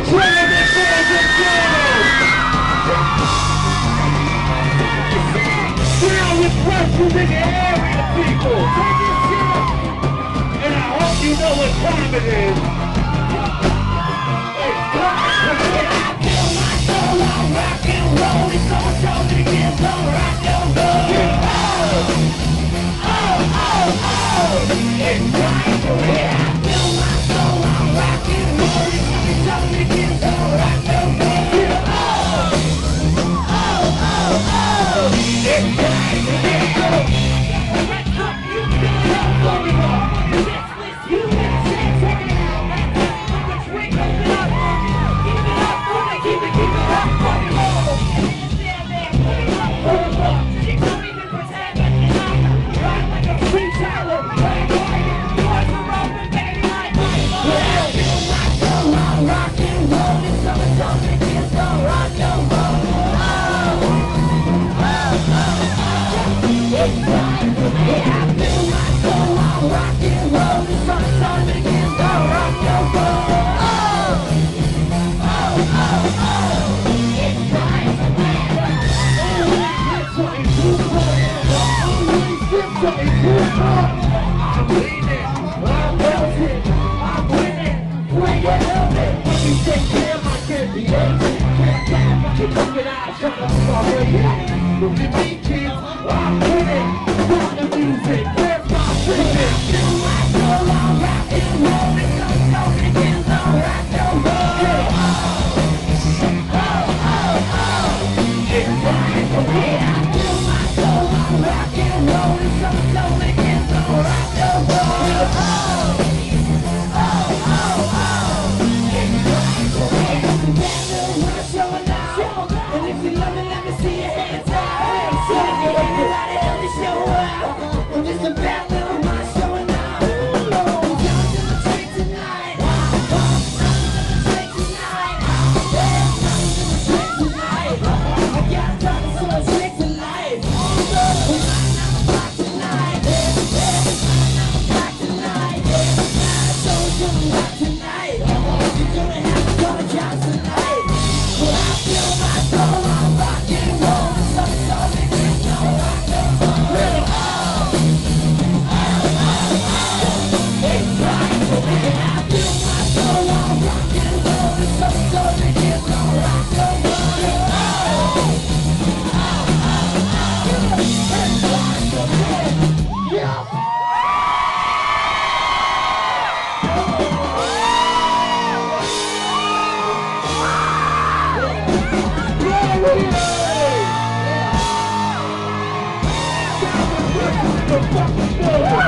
and gentlemen, boys and girls. Filled with questions in the area, people. And I hope you know what time it is. It's time to get can't I Do I rock and roll? Because nobody gets no rock no roll. Oh, oh, oh. Get right from here. Do I rock and roll? Because nobody gets no rock no roll. And if you love me, let me see your hands up. Hey, Everybody help me show up. motherfucking building.